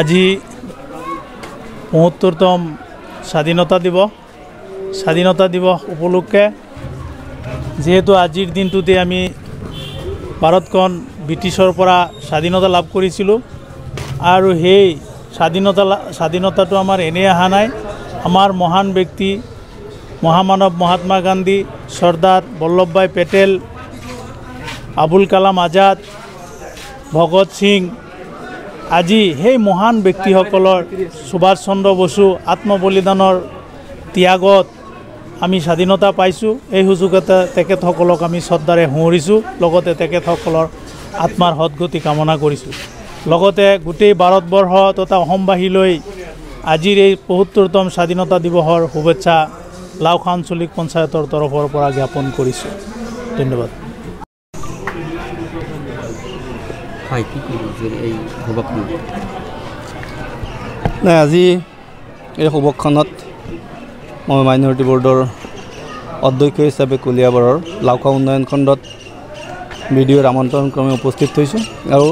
আজি পঁয়ত্তৰতম স্বাধীনতা দিৱস স্বাধীনতা দিৱস উপলক্ষে যিহেতু আজিৰ দিনটোতে আমি ভাৰতখন ব্ৰিটিছৰ পৰা স্বাধীনতা লাভ কৰিছিলোঁ আৰু সেই স্বাধীনতা স্বাধীনতাটো আমাৰ এনেই অহা নাই। আমাৰ মহান ব্যক্তি মহামানৱ মহাত্মা গান্ধী, চৰ্দাৰ বল্লভভাই পেটেল, আবুল কালাম আজাদ ভগত সিং আজি সেই মহান ব্যক্তিসকলৰ সুভাষ চন্দ্ৰ বসু আত্মবলিদানৰ ত্যাগত আমি স্বাধীনতা পাইছোঁ। এই সুযোগতে তেখেতসকলক আমি শ্ৰদ্ধাৰে সুঁৱৰিছোঁ। লগতে তেখেতসকলৰ আত্মাৰ সদগতি কামনা কৰিছোঁ। লগতে গোটেই ভাৰতবৰ্ষ তথা অসমবাসীলৈ আজিৰ এই পঁয়ত্তৰতম স্বাধীনতা দিৱসৰ শুভেচ্ছা লাওখা আঞ্চলিক পঞ্চায়তৰ তৰফৰ পৰা জ্ঞাপন কৰিছোঁ। ধন্যবাদ। এই নাই আজি এই সভাখনত মই মাইনৰিটি বৰ্ডৰ অধ্যক্ষ হিচাপে কলিয়াবৰৰ লাওখা উন্নয়ন খণ্ডত বি ডি অ'ৰ আমন্ত্ৰণক্ৰমে উপস্থিত হৈছোঁ। আৰু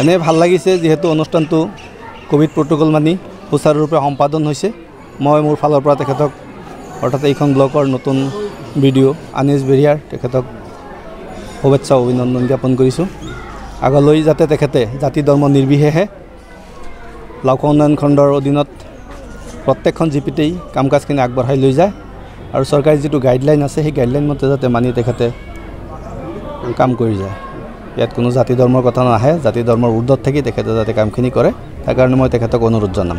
এনেই ভাল লাগিছে যিহেতু অনুষ্ঠানটো ক'ভিড প্ৰট'কল মানি সুচাৰুৰূপে সম্পাদন হৈছে। মই মোৰ ফালৰ পৰা তেখেতক অৰ্থাৎ এইখন ব্লকৰ নতুন বি ডি অ' আনিছ বেৰিয়াৰ তেখেতক শুভেচ্ছা অভিনন্দন জ্ঞাপন কৰিছোঁ। আগলৈ যাতে তেখেতে জাতি ধৰ্ম নিৰ্বিশেষে লক উন্নয়ন খণ্ডৰ অধীনত প্ৰত্যেকখন জি পিতেই কাম কাজখিনি আগবঢ়াই লৈ যায় আৰু চৰকাৰী যিটো গাইডলাইন আছে সেই গাইডলাইন মতে যাতে মানি তেখেতে কাম কৰি যায়। ইয়াত কোনো জাতি ধৰ্মৰ কথা নাহে জাতি ধৰ্মৰ ঊৰ্ধত থাকি তেখেতে যাতে কামখিনি কৰে তাৰ কাৰণে মই তেখেতক অনুৰোধ জনাম।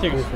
ঠিক আছে।